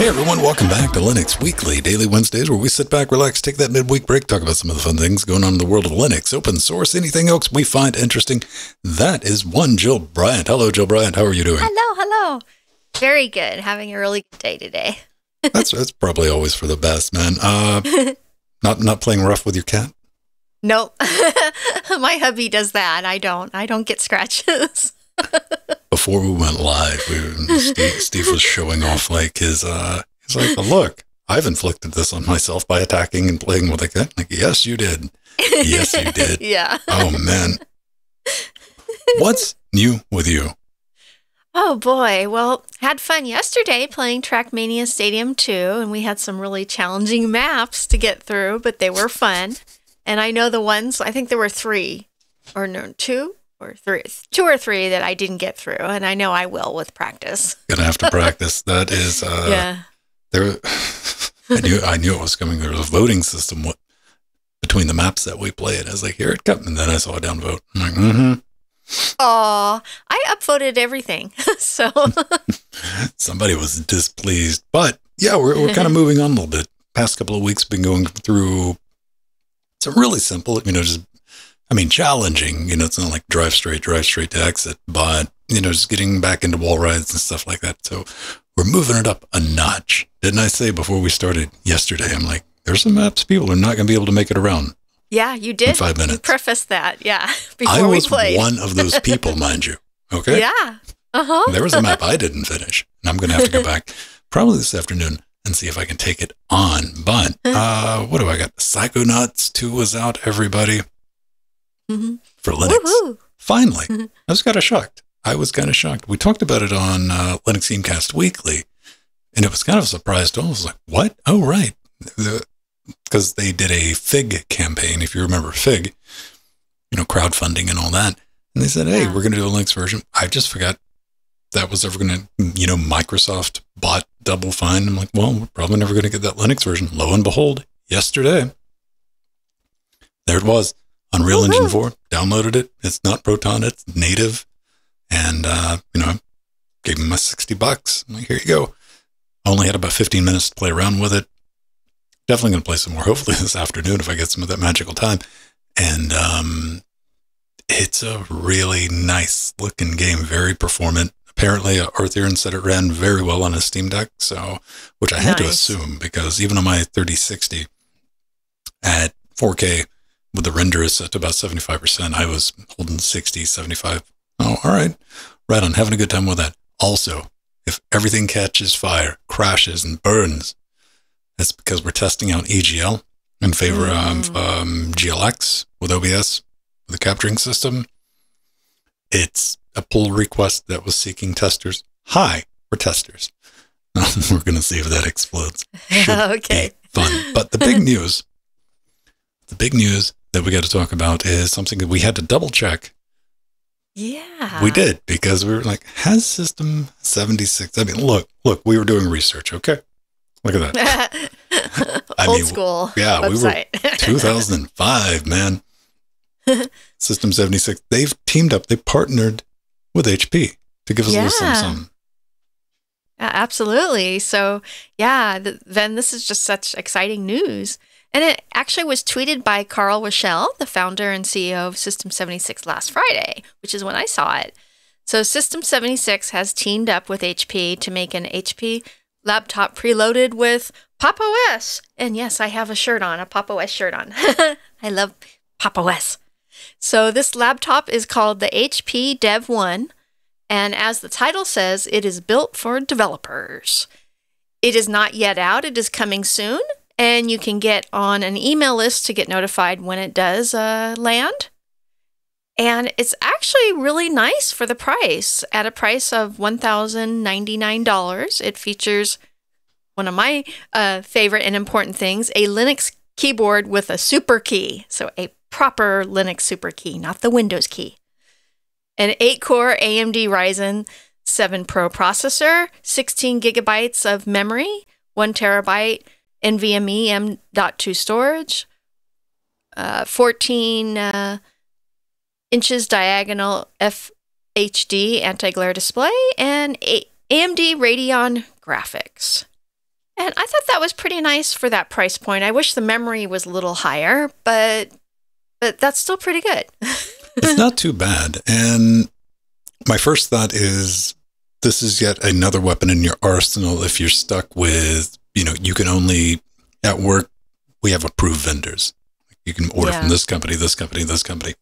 Hey everyone, welcome back to Linux Weekly, daily Wednesdays where we sit back, relax, take that midweek break, talk about some of the fun things going on in the world of Linux, open source, anything else we find interesting. That is one Jill Bryant. Hello, Jill Bryant. How are you doing? Hello, hello. Very good. Having a really good day today. that's that's probably always for the best, man. Uh, not not playing rough with your cat. Nope. My hubby does that. I don't. I don't get scratches. Before we went live, we, Steve, Steve, was showing off like his. uh He's like, oh, "Look, I've inflicted this on myself by attacking and playing with a cat." Like, yes, you did. Yes, you did. yeah. Oh man. What's new with you? Oh boy. Well, had fun yesterday playing Trackmania Stadium 2, and we had some really challenging maps to get through, but they were fun. And I know the ones, I think there were three, or no, two or three, two or three that I didn't get through, and I know I will with practice. Gonna have to practice. that is, uh, yeah. There, I knew, I knew it was coming. There was a voting system what, between the maps that we played. I was like, here it comes, and then I saw a downvote. I'm like, mm-hmm. Oh, I upvoted everything. so somebody was displeased. But yeah, we're, we're kind of moving on a little bit. Past couple of weeks, been going through some really simple, you know, just, I mean, challenging. You know, it's not like drive straight, drive straight to exit, but, you know, just getting back into wall rides and stuff like that. So we're moving it up a notch. Didn't I say before we started yesterday? I'm like, there's some maps people are not going to be able to make it around. Yeah, you did. In five minutes. You prefaced that. Yeah. Before I was one of those people, mind you. Okay. Yeah. Uh huh. There was a map I didn't finish, and I'm going to have to go back probably this afternoon and see if I can take it on. But uh, what do I got? Psychonauts 2 was out, everybody, mm-hmm. for Linux. Woo-hoo. Finally. Mm-hmm. I was kind of shocked. I was kind of shocked. We talked about it on uh, Linux Gamecast Weekly, and it was kind of a surprise to all. I was like, what? Oh, right. The, because they did a Fig campaign, if you remember Fig, you know, crowdfunding and all that. And they said, hey, yeah. we're going to do a Linux version. I just forgot that was ever going to, you know, Microsoft bought Double Fine. I'm like, well, we're probably never going to get that Linux version. Lo and behold, yesterday, there it was. Unreal Engine 4, downloaded it. It's not Proton, it's native. And, uh, you know, gave him my 60 bucks. I'm like, here you go. I only had about 15 minutes to play around with it definitely going to play some more. Hopefully this afternoon if I get some of that magical time. And um, it's a really nice looking game, very performant. Apparently, uh, Arthur said it ran very well on a Steam Deck, so which I had nice. to assume because even on my 3060 at 4K with the render is set to about 75%, I was holding 60, 75. Oh, all right. Right on. Having a good time with that. Also, if everything catches fire, crashes, and burns, that's because we're testing out EGL in favor mm. of um, GLX with OBS, with the capturing system. It's a pull request that was seeking testers. Hi, we're testers. we're going to see if that explodes. Should okay. fun. But the big news, the big news that we got to talk about is something that we had to double check. Yeah. We did because we were like, has System 76? I mean, look, look, we were doing research, okay? Look at that. I Old mean, school. Yeah, website. we were 2005, man. System 76. They've teamed up. They partnered with HP to give us yeah. a little something. Yeah, absolutely. So, yeah, th- then this is just such exciting news. And it actually was tweeted by Carl Richell, the founder and CEO of System 76 last Friday, which is when I saw it. So, System 76 has teamed up with HP to make an HP laptop preloaded with Pop OS. And yes, I have a shirt on, a Pop OS shirt on. I love Pop OS. So this laptop is called the HP Dev 1. And as the title says, it is built for developers. It is not yet out, it is coming soon. And you can get on an email list to get notified when it does uh, land. And it's actually really nice for the price. At a price of $1,099, it features one of my uh, favorite and important things a Linux keyboard with a super key. So, a proper Linux super key, not the Windows key. An 8 core AMD Ryzen 7 Pro processor, 16 gigabytes of memory, 1 terabyte NVMe M.2 storage, uh, 14 uh, inches diagonal FHD anti glare display, and AMD Radeon graphics. And I thought that was pretty nice for that price point. I wish the memory was a little higher, but but that's still pretty good. it's not too bad. And my first thought is this is yet another weapon in your arsenal if you're stuck with, you know, you can only at work we have approved vendors. You can order yeah. from this company, this company, this company.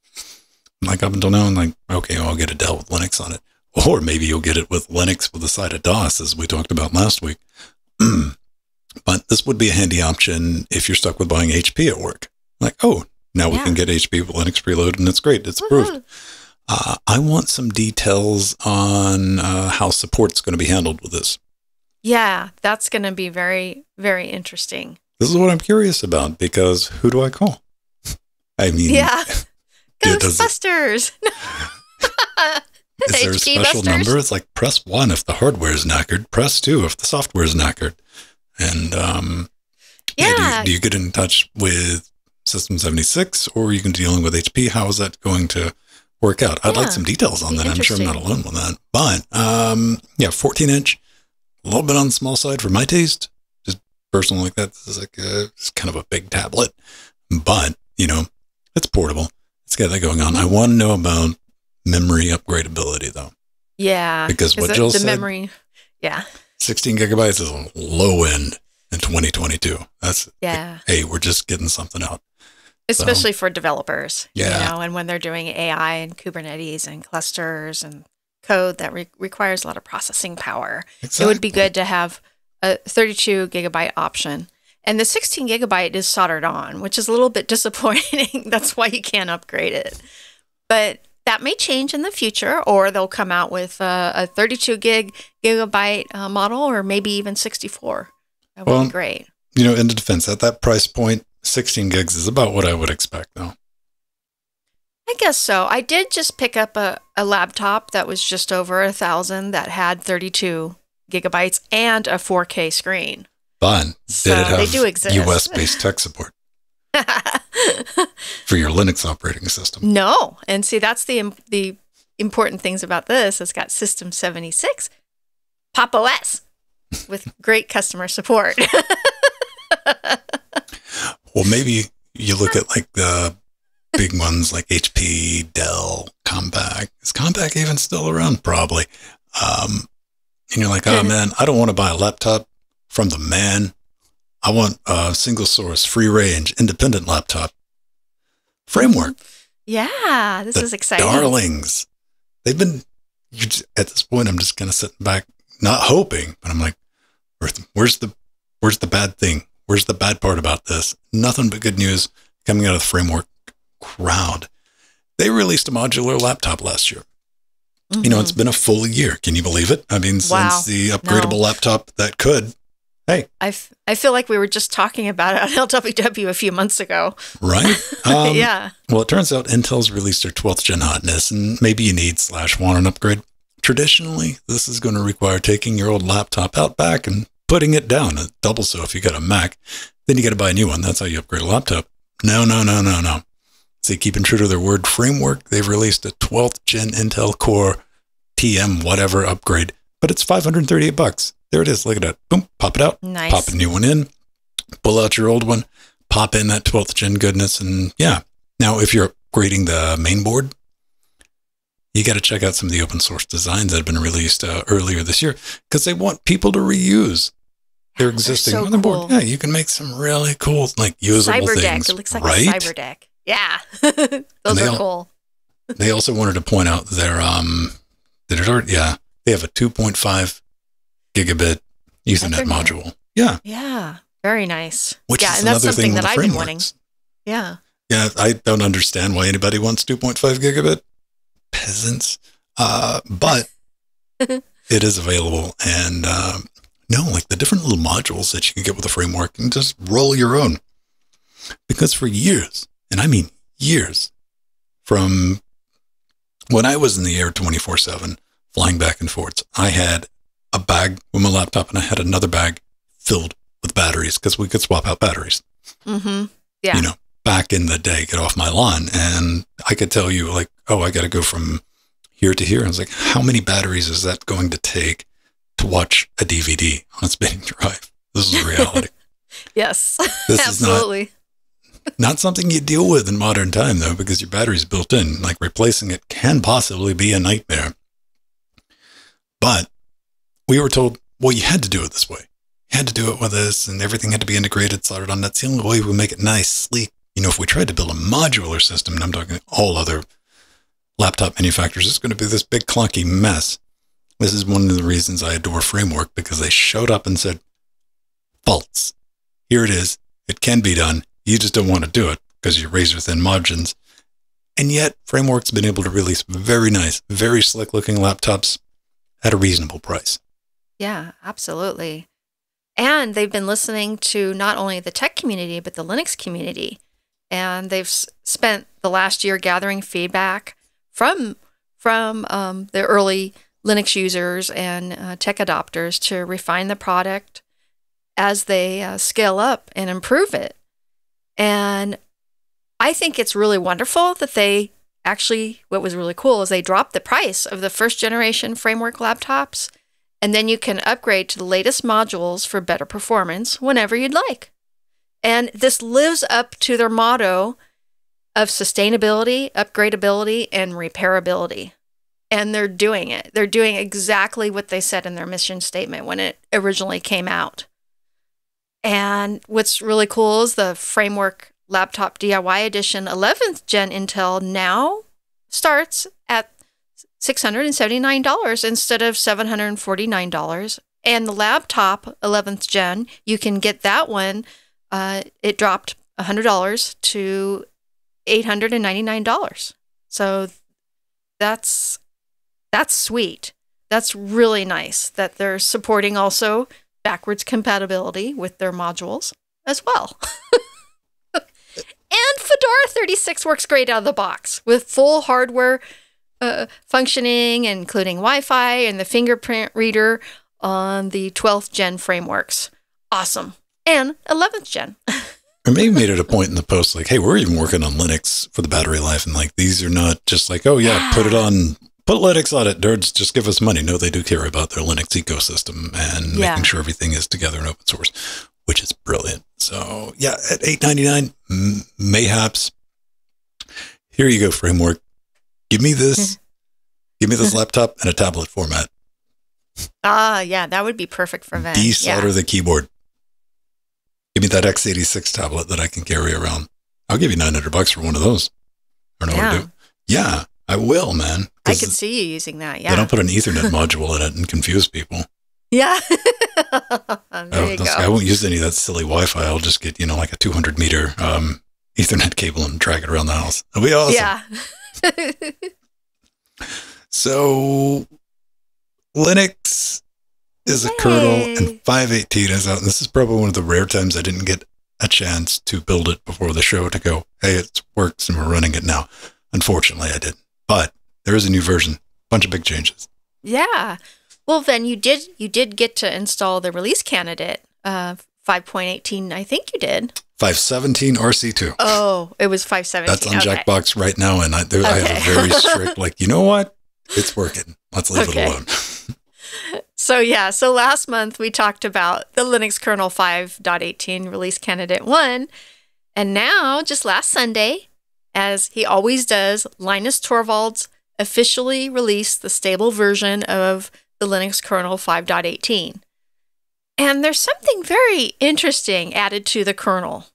Like up until now, I'm like, okay, I'll get a Dell with Linux on it. Or maybe you'll get it with Linux with a side of DOS, as we talked about last week. but this would be a handy option if you're stuck with buying HP at work. Like, oh, now yeah. we can get HP with Linux preload, and it's great. It's approved. Uh, I want some details on uh, how support's going to be handled with this. Yeah, that's going to be very, very interesting. This is what I'm curious about because who do I call? I mean, yeah, Ghostbusters. is there a special Busters? number? It's like press one if the hardware is knackered, press two if the software is knackered. And um, yeah, yeah do, you, do, you, get in touch with System 76 or are you dealing with HP? How is that going to work out? I'd yeah. like some details on that. I'm sure I'm not alone with that. But um, yeah, 14 inch, a little bit on the small side for my taste. Just personal like that. This is like a, it's kind of a big tablet, but you know, it's portable. It's got that going on. I want to know about memory upgradability though. Yeah. Because what Jill the said, memory, yeah. 16 gigabytes is a low end in 2022. That's yeah. Hey, we're just getting something out. Especially so, for developers, yeah. you know, and when they're doing AI and Kubernetes and clusters and code that re- requires a lot of processing power, exactly. it would be good to have a 32 gigabyte option. And the 16 gigabyte is soldered on, which is a little bit disappointing. That's why you can't upgrade it. But that may change in the future, or they'll come out with a, a 32 gig gigabyte uh, model, or maybe even 64. That would well, be great. You know, in the defense, at that price point, 16 gigs is about what I would expect, though. I guess so. I did just pick up a, a laptop that was just over a thousand that had 32 gigabytes and a 4K screen. Fun. So Did it have they do exist. US based tech support? for your Linux operating system. No, and see that's the the important things about this. It's got System 76, Pop OS, with great customer support. well, maybe you look at like the big ones like HP, Dell, Compaq. Is Compaq even still around? Probably. Um, and you're like, oh man, I don't want to buy a laptop from the man I want a single source, free range, independent laptop framework. Yeah, this the is exciting. Darlings. They've been, at this point, I'm just kind of sitting back, not hoping, but I'm like, where's the, where's the bad thing? Where's the bad part about this? Nothing but good news coming out of the framework crowd. They released a modular laptop last year. Mm-hmm. You know, it's mm-hmm. been a full year. Can you believe it? I mean, wow. since the upgradable no. laptop that could Hey. I, f- I feel like we were just talking about it on LWW a few months ago. Right? Um, yeah. Well, it turns out Intel's released their 12th gen hotness, and maybe you need slash want an upgrade. Traditionally, this is going to require taking your old laptop out back and putting it down. A double so if you got a Mac. Then you got to buy a new one. That's how you upgrade a laptop. No, no, no, no, no. See, keeping true to their word framework, they've released a 12th gen Intel Core TM whatever upgrade, but it's 538 bucks. There it is. Look at that. Boom, pop it out. Nice. Pop a new one in. Pull out your old one. Pop in that 12th gen goodness. And yeah. Now, if you're upgrading the main board, you got to check out some of the open source designs that have been released uh, earlier this year because they want people to reuse their existing so motherboard. Cool. Yeah, you can make some really cool, like usable cyber things. Deck. It looks like right? a cyber deck. Yeah, those are al- cool. they also wanted to point out their um, did it already? Yeah, they have a 2.5 gigabit Ethernet module. Yeah. Yeah. Very nice. Which yeah, is and that's another something thing that I've been wanting. Yeah. Yeah, I don't understand why anybody wants 2.5 gigabit. Peasants. Uh, but it is available. And uh, no, like the different little modules that you can get with the framework and just roll your own. Because for years, and I mean years, from when I was in the air 24 7, flying back and forth, I had a bag with my laptop and I had another bag filled with batteries because we could swap out batteries. Mm-hmm. Yeah. You know, back in the day, get off my lawn. And I could tell you, like, oh, I got to go from here to here. I was like, how many batteries is that going to take to watch a DVD on a spinning drive? This is reality. yes, This absolutely. is not, something you deal with in modern time, though, because your battery's built in. Like replacing it can possibly be a nightmare. But we were told, well, you had to do it this way. You had to do it with this, and everything had to be integrated, soldered on. That's the only way we make it nice, sleek. You know, if we tried to build a modular system, and I'm talking all other laptop manufacturers, it's going to be this big clunky mess. This is one of the reasons I adore Framework because they showed up and said, false. Here it is. It can be done. You just don't want to do it because you're razor thin margins. And yet, Framework's been able to release very nice, very slick looking laptops at a reasonable price. Yeah, absolutely. And they've been listening to not only the tech community, but the Linux community. And they've spent the last year gathering feedback from, from um, the early Linux users and uh, tech adopters to refine the product as they uh, scale up and improve it. And I think it's really wonderful that they actually, what was really cool is they dropped the price of the first generation framework laptops. And then you can upgrade to the latest modules for better performance whenever you'd like. And this lives up to their motto of sustainability, upgradability, and repairability. And they're doing it. They're doing exactly what they said in their mission statement when it originally came out. And what's really cool is the Framework Laptop DIY Edition 11th Gen Intel now starts at $679 instead of $749. And the laptop 11th Gen, you can get that one. Uh, it dropped $100 to $899. So that's that's sweet. That's really nice that they're supporting also backwards compatibility with their modules as well. and Fedora 36 works great out of the box with full hardware uh, functioning, including Wi Fi and the fingerprint reader on the 12th gen frameworks. Awesome. And 11th gen. Or maybe made it a point in the post like, hey, we're even working on Linux for the battery life. And like, these are not just like, oh, yeah, put it on, put Linux on it. Nerds, just give us money. No, they do care about their Linux ecosystem and Yeah. making sure everything is together in open source, which is brilliant. So, yeah, at eight ninety nine, mayhaps. Here you go, framework. Give me this. give me this laptop and a tablet format. Ah, yeah, that would be perfect for. Yeah. Desolder the keyboard. Give me that x86 tablet that I can carry around. I'll give you 900 bucks for one of those. I don't know what to Yeah. do. Yeah, I will, man. I could see you using that. Yeah. They don't put an Ethernet module in it and confuse people. Yeah. there Oh, you go. I won't use any of that silly Wi-Fi. I'll just get you know like a 200 meter um, Ethernet cable and drag it around the house. It'll be awesome. Yeah. So Linux is a kernel and 518 is out. And this is probably one of the rare times I didn't get a chance to build it before the show to go, hey, it works and we're running it now. Unfortunately, I didn't. But there is a new version, bunch of big changes. Yeah. Well, then you did you did get to install the release candidate uh 5.18. I think you did. 517 RC2. Oh, it was 517. That's on okay. Jackbox right now. And I, there, I have a very strict, like, you know what? It's working. Let's leave Okay. it alone. So yeah, so last month we talked about the Linux kernel 5.18 release candidate 1, and now just last Sunday, as he always does, Linus Torvalds officially released the stable version of the Linux kernel 5.18. And there's something very interesting added to the kernel.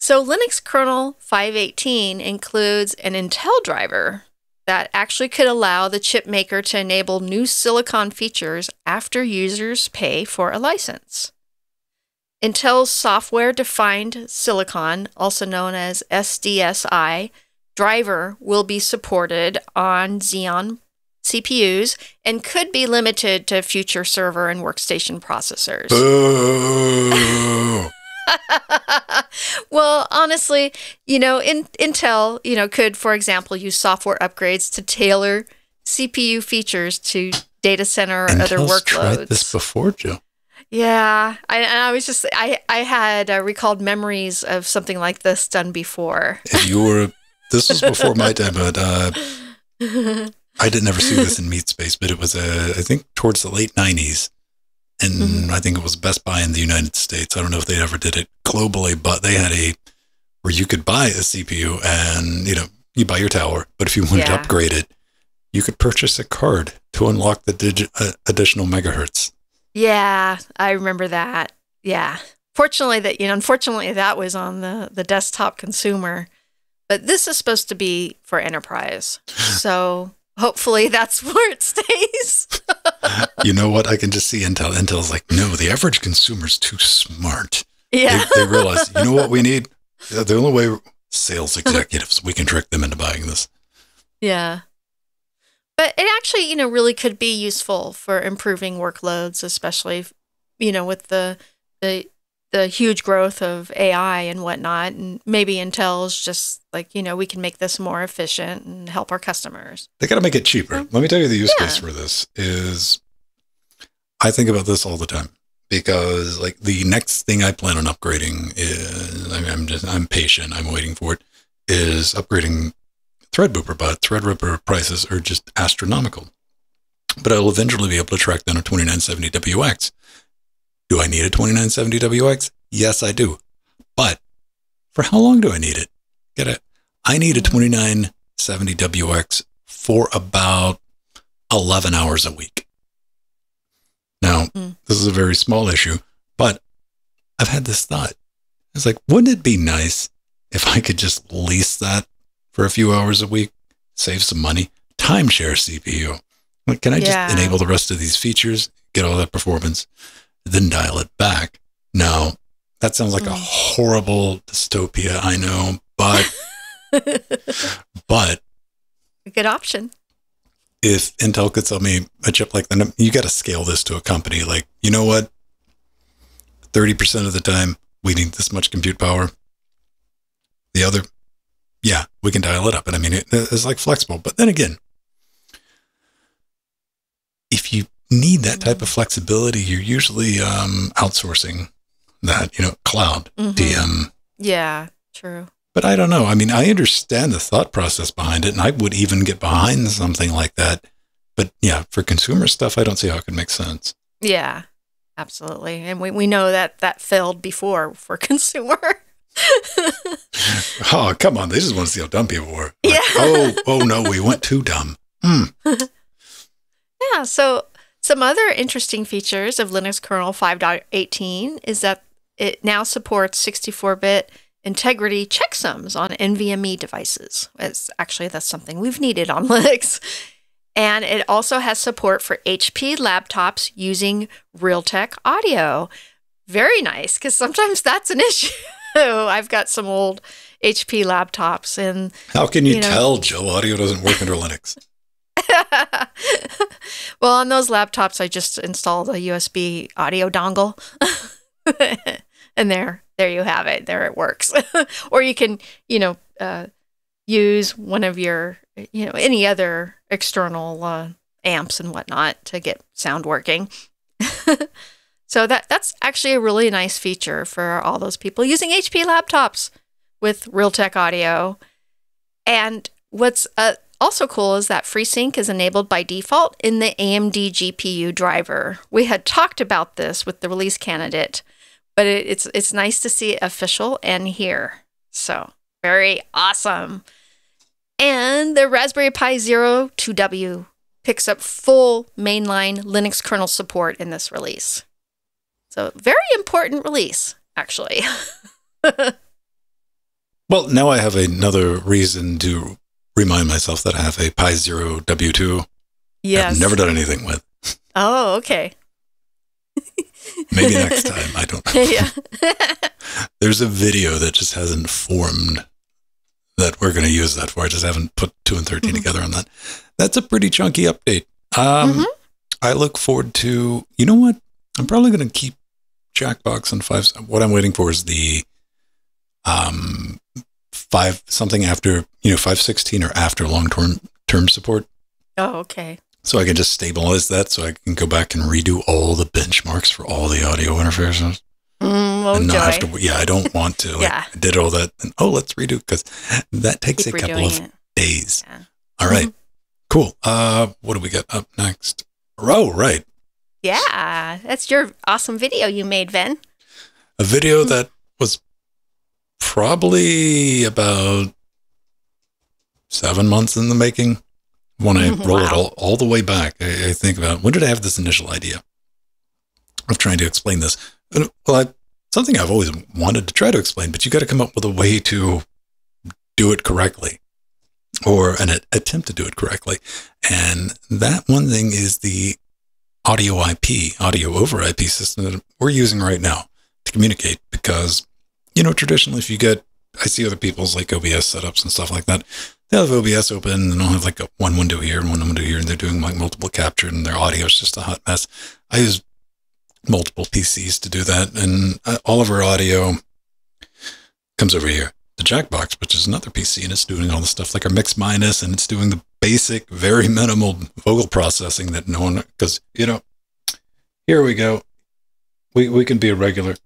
So Linux kernel 5.18 includes an Intel driver that actually could allow the chip maker to enable new silicon features after users pay for a license. Intel's software defined silicon, also known as SDSI, driver will be supported on Xeon CPUs and could be limited to future server and workstation processors. Well, honestly, you know, in, Intel, you know, could, for example, use software upgrades to tailor CPU features to data center or other Intel's tried this before, Joe. Yeah, I, and I was just, I, I had uh, recalled memories of something like this done before. If you were, this was before my time, but uh, I didn't ever see this in Meat Space, but it was, uh, I think, towards the late 90s. and mm-hmm. I think it was Best Buy in the United States. I don't know if they ever did it globally, but they had a where you could buy a CPU and you know you buy your tower, but if you wanted yeah. to upgrade it, you could purchase a card to unlock the digi- uh, additional megahertz. Yeah, I remember that. Yeah. Fortunately, that you know, unfortunately, that was on the the desktop consumer, but this is supposed to be for enterprise. So hopefully, that's where it stays. you know what? I can just see Intel. Intel's like, no, the average consumer's too smart. Yeah. They, they realize, you know what we need? The only way sales executives we can trick them into buying this. Yeah. But it actually, you know, really could be useful for improving workloads, especially, you know, with the the the huge growth of AI and whatnot. And maybe Intel's just like, you know, we can make this more efficient and help our customers. They got to make it cheaper. Mm-hmm. Let me tell you the use yeah. case for this is I think about this all the time because like the next thing I plan on upgrading is I mean, I'm just I'm patient. I'm waiting for it. Is upgrading Threadripper, but Threadripper prices are just astronomical. But I'll eventually be able to track down a 2970WX. Do I need a 2970WX? Yes, I do. But for how long do I need it? Get it? I need a 2970WX for about 11 hours a week. Now, mm. this is a very small issue, but I've had this thought. It's like, wouldn't it be nice if I could just lease that for a few hours a week, save some money, timeshare CPU. Like, can I yeah. just enable the rest of these features, get all that performance, then dial it back? No, that sounds like mm. a horrible dystopia. I know, but but a good option. If Intel could sell me a chip like that, you got to scale this to a company. Like, you know what? Thirty percent of the time, we need this much compute power. The other yeah, we can dial it up. And I mean, it, it's like flexible. But then again, if you need that type of flexibility, you're usually um, outsourcing that, you know, cloud, mm-hmm. DM. Yeah, true. But I don't know. I mean, I understand the thought process behind it, and I would even get behind something like that. But yeah, for consumer stuff, I don't see how it could make sense. Yeah, absolutely. And we, we know that that failed before for consumer. oh, come on. They just want to see how dumb people were. Like, yeah. oh, oh no, we went too dumb. Hmm. yeah. So, some other interesting features of Linux kernel 5.18 is that it now supports 64 bit integrity checksums on NVMe devices. It's actually that's something we've needed on Linux. And it also has support for HP laptops using Realtek audio. Very nice, because sometimes that's an issue. I've got some old HP laptops and How can you, you know, tell Joe audio doesn't work under Linux? well, on those laptops I just installed a USB audio dongle. and there there you have it. There it works. or you can, you know, uh, use one of your, you know, any other external uh, amps and whatnot to get sound working. So that that's actually a really nice feature for all those people using HP laptops with Realtek audio. And what's uh, also cool is that FreeSync is enabled by default in the AMD GPU driver. We had talked about this with the release candidate, but it, it's it's nice to see it official and here. So very awesome. And the Raspberry Pi Zero 2W picks up full mainline Linux kernel support in this release. So, very important release, actually. well, now I have another reason to remind myself that I have a Pi Zero W2. Yes. I've never done anything with. Oh, okay. Maybe next time. I don't know. Yeah. There's a video that just hasn't formed that we're going to use that for. I just haven't put two and 13 mm-hmm. together on that. That's a pretty chunky update. Um, mm-hmm. I look forward to, you know what? I'm probably going to keep Jackbox and five. What I'm waiting for is the um five something after you know five sixteen or after long term term support. Oh, okay. So I can just stabilize that, so I can go back and redo all the benchmarks for all the audio interfaces. Mm, oh, and not have to. Yeah, I don't want to. Like, yeah. I did all that, and oh, let's redo because that takes Keep a couple of it. days. Yeah. All right. mm-hmm. Cool. Uh, what do we got up next? Oh, right. Yeah, that's your awesome video you made, Venn. A video that was probably about seven months in the making. When I roll wow. it all, all the way back, I, I, think about when did I have this initial idea of trying to explain this? well, I, something I've always wanted to try to explain, but you got to come up with a way to do it correctly or an attempt to do it correctly. And that one thing is the audio IP, audio over IP system that we're using right now to communicate because, you know, traditionally, if you get, I see other people's like OBS setups and stuff like that. They have OBS open and they'll have like one window here and one window here, and they're doing like multiple capture and their audio is just a hot mess. I use multiple PCs to do that, and uh, all of our audio comes over here the Jackbox, which is another PC, and it's doing all the stuff like our mix minus, and it's doing the basic, very minimal vocal processing that no one, because, you know, here we go. We, we can be a regular,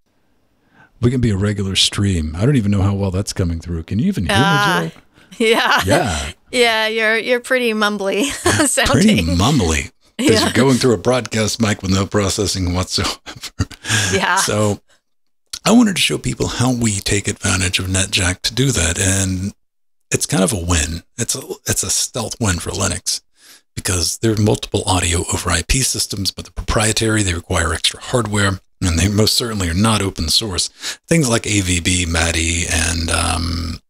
we can be a regular stream. I don't even know how well that's coming through. Can you even hear uh, me, Joe? Yeah. Yeah. Yeah, you're you're pretty mumbly sounding. Pretty mumbly. Because yeah. you're going through a broadcast mic with no processing whatsoever. Yeah. So I wanted to show people how we take advantage of NetJack to do that, and it's kind of a win. It's a it's a stealth win for Linux because there are multiple audio over IP systems, but they're proprietary. They require extra hardware, and they most certainly are not open source. Things like AVB, MADI, and um,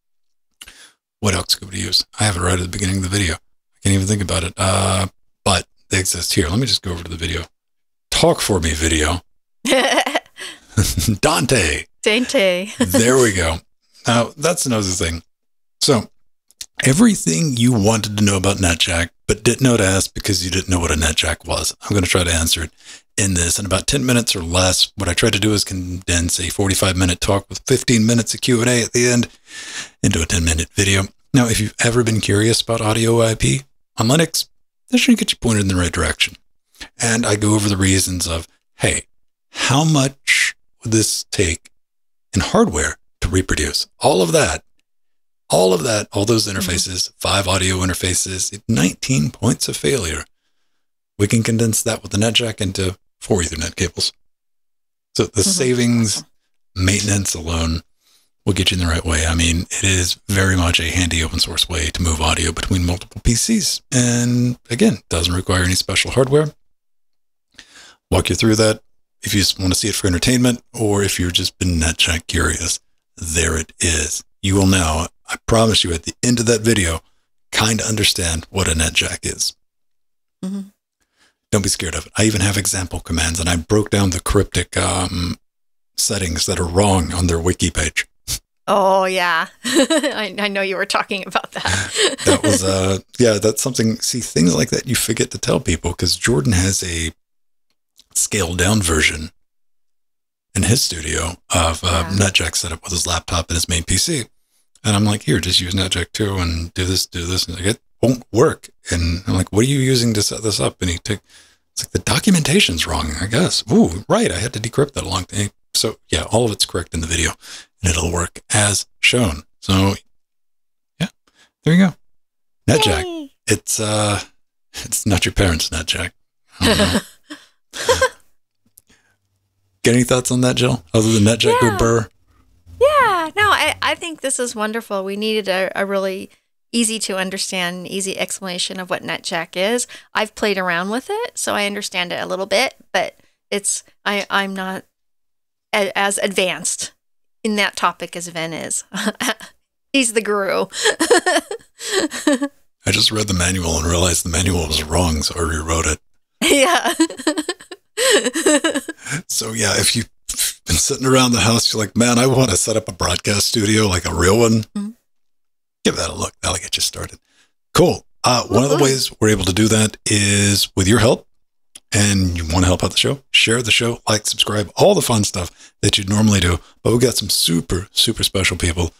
what else could we use? I have it right at the beginning of the video. I can't even think about it. Uh, but they exist here. Let me just go over to the video. Talk for me video. Dante. Dante. there we go. Now, that's another thing. So, everything you wanted to know about NetJack, but didn't know to ask because you didn't know what a NetJack was, I'm going to try to answer it in this in about 10 minutes or less. What I try to do is condense a 45 minute talk with 15 minutes of Q&A at the end into a 10 minute video. Now, if you've ever been curious about audio IP on Linux, this should get you pointed in the right direction. And I go over the reasons of, hey, how much would this take in hardware to reproduce? All of that, all of that, all those mm-hmm. interfaces, five audio interfaces, 19 points of failure. We can condense that with the NetJack into four Ethernet cables. So the mm-hmm. savings, maintenance alone will get you in the right way. I mean, it is very much a handy open source way to move audio between multiple PCs. And again, doesn't require any special hardware. Walk you through that if you just want to see it for entertainment or if you've just been NetJack curious, there it is. You will now, I promise you, at the end of that video, kind of understand what a NetJack is. Mm-hmm. Don't be scared of it. I even have example commands, and I broke down the cryptic um, settings that are wrong on their wiki page. Oh yeah, I, I, know you were talking about that. that was uh yeah, that's something. See things like that you forget to tell people because Jordan has a scaled down version in his studio of uh, yeah. NetJack set up with his laptop and his main PC. And I'm like, here, just use NetJack 2 and do this, do this. And like, it won't work. And I'm like, what are you using to set this up? And he take, it's like the documentation's wrong, I guess. Ooh, right. I had to decrypt that a long time. So yeah, all of it's correct in the video and it'll work as shown. So yeah, there you go. NetJack. Yay. It's, uh, it's not your parents' NetJack. Get any thoughts on that, Jill? Other than NetJack yeah. or Burr? Yeah, no, I, I think this is wonderful. We needed a, a really easy to understand, easy explanation of what NetJack is. I've played around with it, so I understand it a little bit, but it's I I'm not a, as advanced in that topic as Venn is. He's the guru. I just read the manual and realized the manual was wrong, so I rewrote it. Yeah. so yeah, if you've been sitting around the house, you're like, man, I want to set up a broadcast studio, like a real one. Mm-hmm. Give that a look. That'll get you started. Cool. Uh, one of the ways we're able to do that is with your help. And you want to help out the show, share the show, like, subscribe, all the fun stuff that you'd normally do. But we've got some super, super special people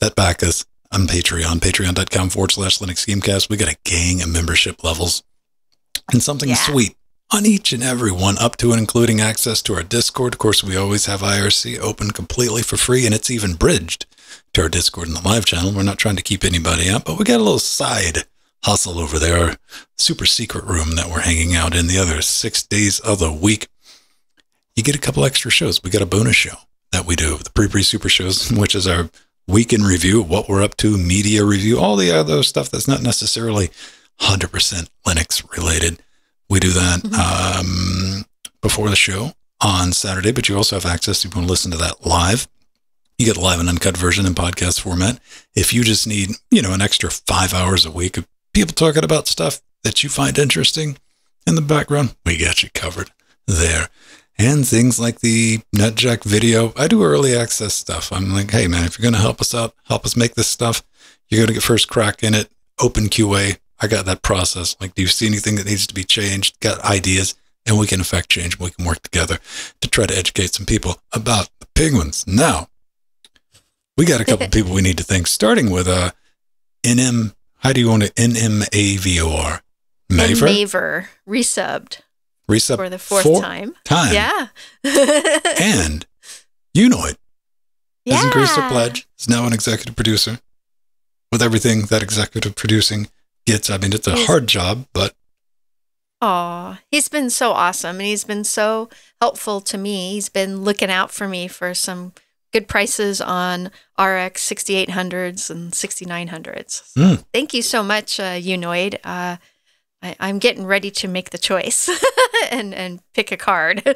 that back us on Patreon, patreon.com forward slash Linux Gamecast. We got a gang of membership levels and something yeah. sweet on each and every one, up to and including access to our Discord. Of course, we always have IRC open completely for free, and it's even bridged to our Discord and the live channel. We're not trying to keep anybody out, but we got a little side hustle over there, super secret room that we're hanging out in the other six days of the week, you get a couple extra shows. We got a bonus show that we do, the pre pre super shows, which is our week in review, what we're up to, media review, all the other stuff that's not necessarily 100% Linux related. We do that mm-hmm. um, before the show on Saturday, but you also have access. If You want to listen to that live. You get the live and uncut version in podcast format. If you just need, you know, an extra five hours a week of people talking about stuff that you find interesting in the background, we got you covered there. And things like the NetJack video. I do early access stuff. I'm like, hey man, if you're gonna help us out, help us make this stuff, you're gonna get first crack in it. Open QA. I got that process. Like, do you see anything that needs to be changed? Got ideas? and we can affect change. We can work together to try to educate some people about the penguins. Now, we got a couple of people we need to thank, starting with uh, NM. How do you want it? NMAVOR. Maver? Maver. Resubbed. Resubbed for the fourth Four time. Time. Yeah. and you know it. Yeah. Has increased her pledge. Is now an executive producer. With everything that executive producing gets, I mean, it's a hard job, but Oh, he's been so awesome and he's been so helpful to me. He's been looking out for me for some good prices on RX 6800s and 6900s. Mm. Thank you so much, uh, Unoid. Uh, I, am getting ready to make the choice and, and pick a card.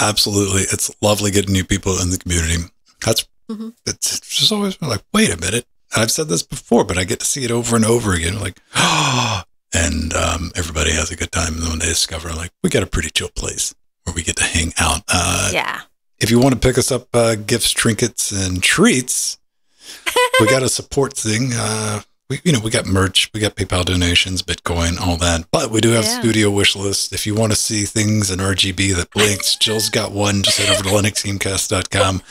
Absolutely. It's lovely getting new people in the community. That's mm-hmm. it's just always been like, wait a minute. I've said this before, but I get to see it over and over again. Like, oh, and um, everybody has a good time. And when they discover, like, we got a pretty chill place where we get to hang out. Uh, yeah. If you want to pick us up uh, gifts, trinkets, and treats, we got a support thing. Uh, we, you know, we got merch, we got PayPal donations, Bitcoin, all that. But we do have yeah. studio wish list. If you want to see things in RGB that blinks, Jill's got one. Just head over to linuxgamecast.com.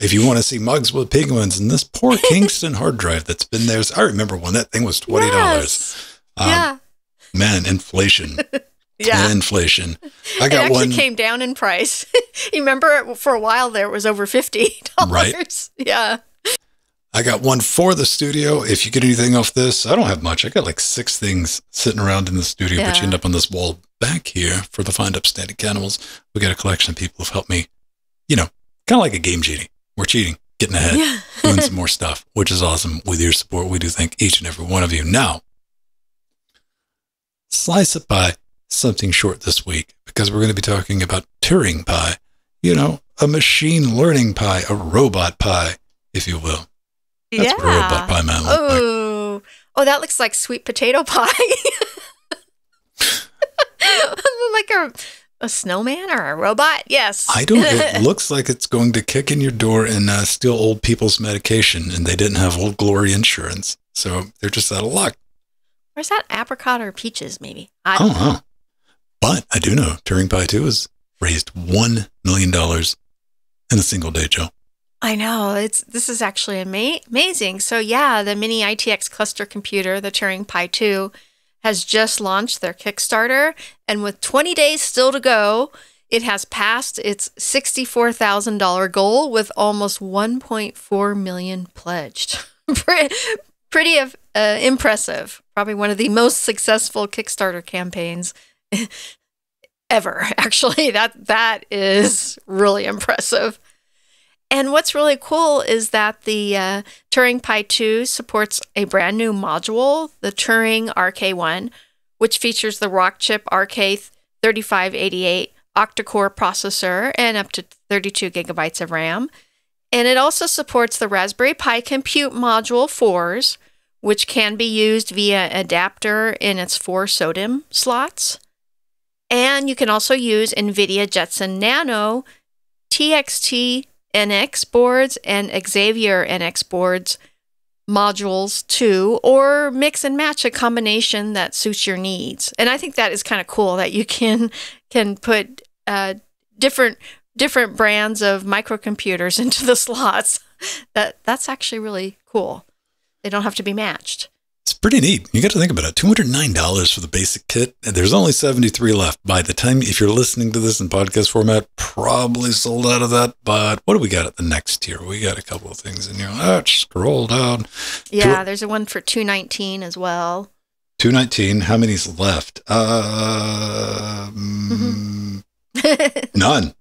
If you want to see mugs with penguins and this poor Kingston hard drive that's been there, I remember when that thing was twenty dollars. Yes. Um, yeah man, inflation. yeah, inflation. I got it actually one. Came down in price. you remember for a while there it was over fifty dollars. Right. Yeah. I got one for the studio. If you get anything off this, I don't have much. I got like six things sitting around in the studio, yeah. but you end up on this wall back here for the Find Upstanding Animals. We got a collection of people who've helped me, you know, kind of like a game cheating. We're cheating, getting ahead, yeah. doing some more stuff, which is awesome. With your support, we do thank each and every one of you. Now, slice of pie, something short this week because we're going to be talking about Turing Pi. You know, a machine learning pie, a robot pie, if you will. That's yeah. what a robot pie man oh. like. Oh, that looks like sweet potato pie. like a a snowman or a robot? Yes. I don't. It looks like it's going to kick in your door and uh, steal old people's medication, and they didn't have Old Glory insurance, so they're just out of luck. Or is that apricot or peaches, maybe? I don't oh, know. But I do know Turing Pi 2 has raised $1 million in a single day, Joe. I know. It's this is actually ama- amazing. So yeah, the mini ITX cluster computer, the Turing Pi 2, has just launched their Kickstarter and with 20 days still to go, it has passed its $64,000 goal with almost 1.4 million pledged. Pretty uh, impressive probably one of the most successful Kickstarter campaigns ever. Actually, that that is really impressive. And what's really cool is that the uh, Turing Pi 2 supports a brand new module, the Turing RK1, which features the Rockchip RK3588 octa-core processor and up to 32 gigabytes of RAM. And it also supports the Raspberry Pi Compute Module 4s, which can be used via adapter in its four SODIMM slots. And you can also use NVIDIA Jetson Nano TX2 NX boards and Xavier NX boards modules too, or mix and match a combination that suits your needs. And I think that is kind of cool that you can can put uh, different different brands of microcomputers into the slots. That that's actually really cool. They don't have to be matched. It's pretty neat. You got to think about it. $209 for the basic kit. And there's only 73 left. By the time, if you're listening to this in podcast format, probably sold out of that. But what do we got at the next tier? We got a couple of things in here. Oh, scroll down. Yeah, Two, there's a one for 219 as well. 219. How many's left? Uh, mm-hmm. none,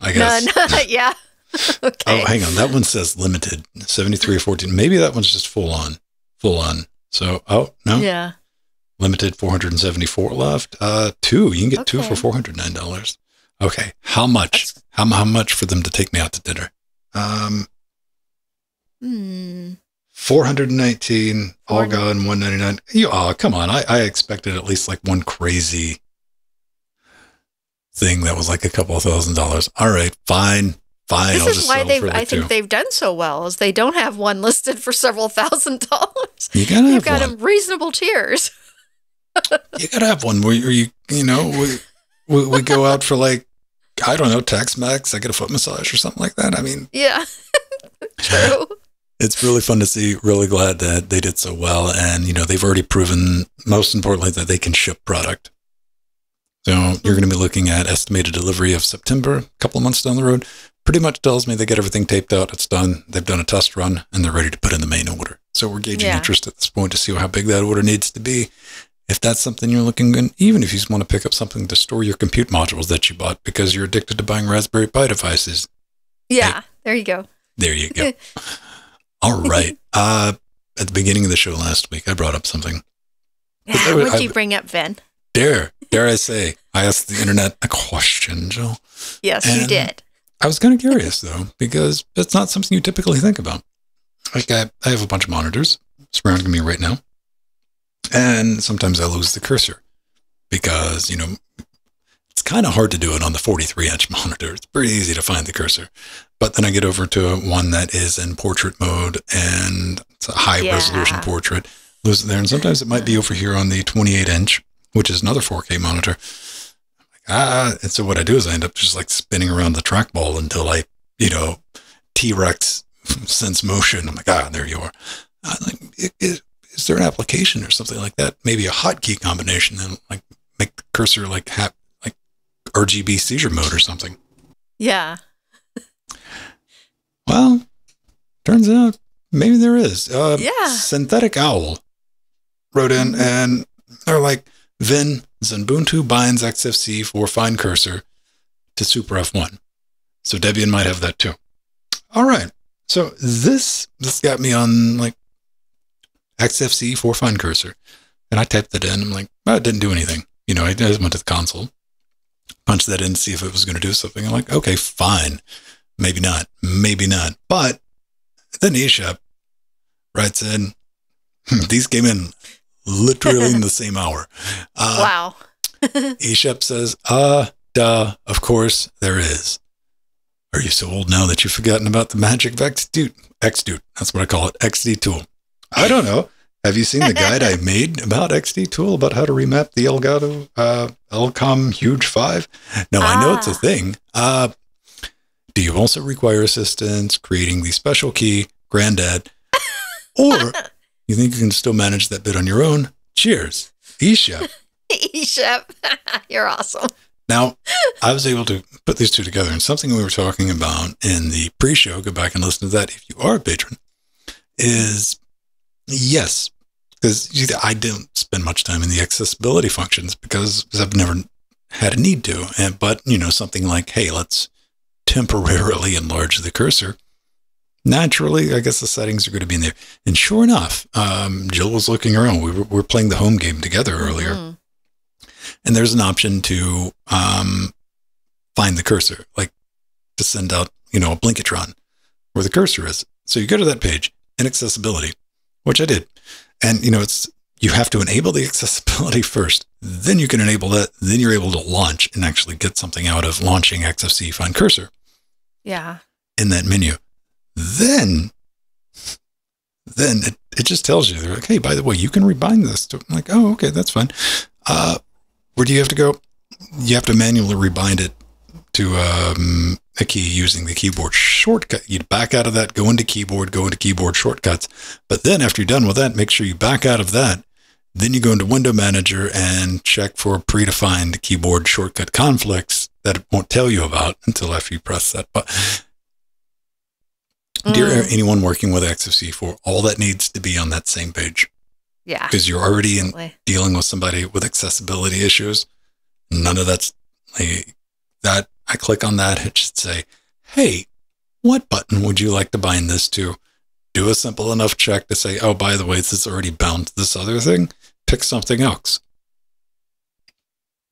I guess. None. yeah. okay. Oh, hang on. That one says limited 73 or 14. Maybe that one's just full on. Full on. So, oh, no. Yeah. Limited 474 left. Uh, two. You can get okay. two for $409. Okay. How much? How, how much for them to take me out to dinner? Um, hmm. 419 all gone 199 you oh come on I, I expected at least like one crazy thing that was like a couple of thousand dollars all right fine Fine, this I'll is why they've. I think they've done so well. Is they don't have one listed for several thousand dollars. You gotta You've have got one. reasonable tiers. you gotta have one where you, you know, we, we, we go out for like, I don't know, Tex Mex. I get a foot massage or something like that. I mean, yeah, true. It's really fun to see. Really glad that they did so well, and you know, they've already proven, most importantly, that they can ship product. So you're going to be looking at estimated delivery of September, a couple of months down the road pretty much tells me they get everything taped out, it's done, they've done a test run, and they're ready to put in the main order. So we're gauging yeah. interest at this point to see how big that order needs to be. If that's something you're looking at, even if you just want to pick up something to store your compute modules that you bought because you're addicted to buying Raspberry Pi devices. Yeah, hey, there you go. There you go. All right. Uh, at the beginning of the show last week, I brought up something. Yeah, what did you bring up, Venn? Dare, dare I say, I asked the internet a question, Jill. Yes, you did. I was kind of curious though, because it's not something you typically think about. Like I, I have a bunch of monitors surrounding me right now, and sometimes I lose the cursor because you know it's kind of hard to do it on the 43 inch monitor. It's pretty easy to find the cursor, but then I get over to one that is in portrait mode and it's a high yeah. resolution portrait. Lose it there, and sometimes it might be over here on the 28 inch, which is another 4K monitor ah. And so what I do is I end up just like spinning around the trackball until I, you know, T Rex sense motion. I'm like, ah, there you are. Uh, like, is, is, there an application or something like that? Maybe a hotkey combination and like make the cursor like have like RGB seizure mode or something. Yeah. well, turns out maybe there is. Uh, yeah. Synthetic Owl wrote in mm-hmm. and they're like, Venn Ubuntu binds XFCE4 Find Cursor to Super F1. So Debian might have that too. All right. So this this got me on like XFCE4 Find Cursor. And I typed that in. I'm like, well, it didn't do anything. You know, I just went to the console, punched that in to see if it was going to do something. I'm like, okay, fine. Maybe not. Maybe not. But then eShep writes in, these came in literally in the same hour. Uh, wow. eShep says, uh, duh, of course there is. Are you so old now that you've forgotten about the magic of XDoot? XDoot, that's what I call it, XD tool. I don't know. Have you seen the guide I made about XD tool about how to remap the Elgato uh, Elecom Huge 5? No, ah. I know it's a ah. thing. Uh, do you also require assistance creating the special key, granddad? Or you think you can still manage that bit on your own? Cheers. eShep. eShep. You're awesome. Now, I was able to put these two together, and something we were talking about in the pre show, go back and listen to that if you are a patron, is yes, because I don't spend much time in the accessibility functions because I've never had a need to. And, but, you know, something like, hey, let's temporarily enlarge the cursor naturally, I guess the settings are going to be in there. And sure enough, um, Jill was looking around. We were, we were playing the home game together earlier. Mm-hmm. And there's an option to um, find the cursor, like to send out, you know, a Blinkatron where the cursor is. So you go to that page in accessibility, which I did. And, you know, it's, you have to enable the accessibility first. Then you can enable that. Then you're able to launch and actually get something out of launching XFC Find Cursor. Yeah. In that menu. Then, then it, it just tells you, they're like, hey, by the way, you can rebind this. To, I'm like, oh, okay, that's fine. Uh, where do you have to go? You have to manually rebind it to um, a key using the keyboard shortcut. You'd back out of that, go into keyboard, go into keyboard shortcuts. But then after you're done with that, make sure you back out of that. Then you go into Window Manager and check for predefined keyboard shortcut conflicts that it won't tell you about until after you press that button. Mm. Dear anyone working with XFCE4, all that needs to be on that same page. Yeah. Because you're already in dealing with somebody with accessibility issues. None of that's like that I click on that, it should say, hey, what button would you like to bind this to? Do a simple enough check to say, oh, by the way, this is already bound to this other thing. Pick something else.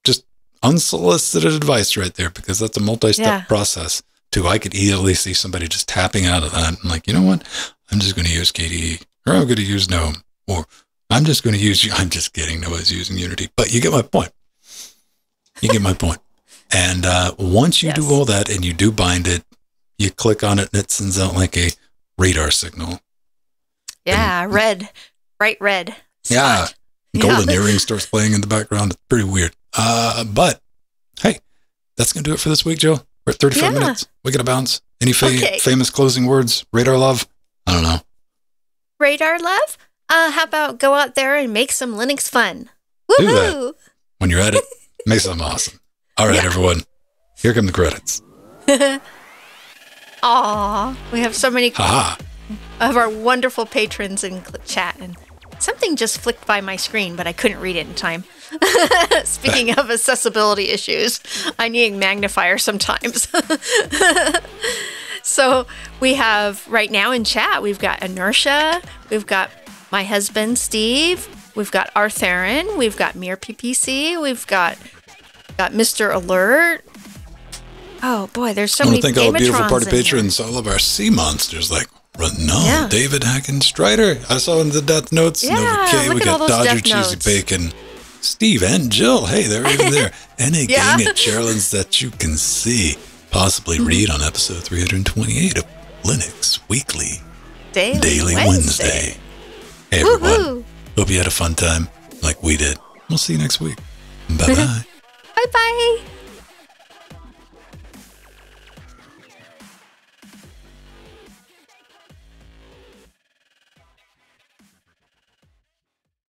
Just unsolicited advice right there because that's a multi step yeah. process. Too, I could easily see somebody just tapping out of that and like, you know what? I'm just going to use KDE or I'm going to use GNOME or I'm just going to use, I'm just kidding. Nobody's using Unity, but you get my point. You get my point. And uh, once you yes. do all that and you do bind it, you click on it and it sends out like a radar signal. Yeah, and, red, bright red. Spot. Yeah, golden yeah. earring starts playing in the background. It's pretty weird. Uh, but hey, that's gonna do it for this week, Joe. We're at 35 yeah. minutes. We gotta bounce. Any fa- okay. famous closing words? Radar love? I don't know. Radar love? Uh, how about go out there and make some Linux fun? Woohoo! Do that. When you're at it, make something awesome. All right, yeah. everyone. Here come the credits. Aw, we have so many Ha-ha. of our wonderful patrons in chat, and something just flicked by my screen, but I couldn't read it in time. Speaking of accessibility issues, I need a magnifier sometimes. so we have right now in chat, we've got Inertia, we've got my husband Steve, we've got Arthurian, we've got Mir PPC, we've got Got Mr. Alert. Oh boy, there's so I many. I think all the beautiful party patrons, all of our sea monsters, like no, yeah. David Hacken Strider. I saw in the death notes. Yeah, K, we got Dodger Cheesy. Bacon, Steve and Jill. Hey, they're even there. and a yeah. gang of Gerald's that you can see, possibly read on episode 328 of Linux Weekly Daily, Daily Wednesday. Wednesday. Hey everyone, hope you had a fun time like we did. We'll see you next week. Bye bye. Bye bye.